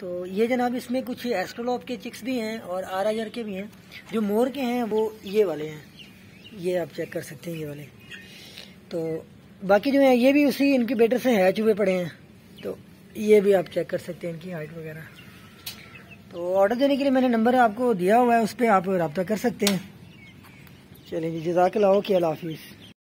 तो ये जनाब इसमें कुछ एस्ट्रोलॉप के चिक्स भी हैं और आर आई आर के भी हैं। जो मोर के हैं, वो ये वाले हैं। ये आप चेक कर सकते हैं, ये वाले। तो बाकी जो है, ये भी उसी इनके बेटर से हैच हुए पड़े हैं। तो ये भी आप चेक कर सकते हैं इनकी हाइट वगैरह। तो ऑर्डर देने के लिए मैंने नंबर आपको दिया हुआ है, उस पर आप रबता कर सकते हैं। चलें जी जजाक लाओ कि हाफिज़।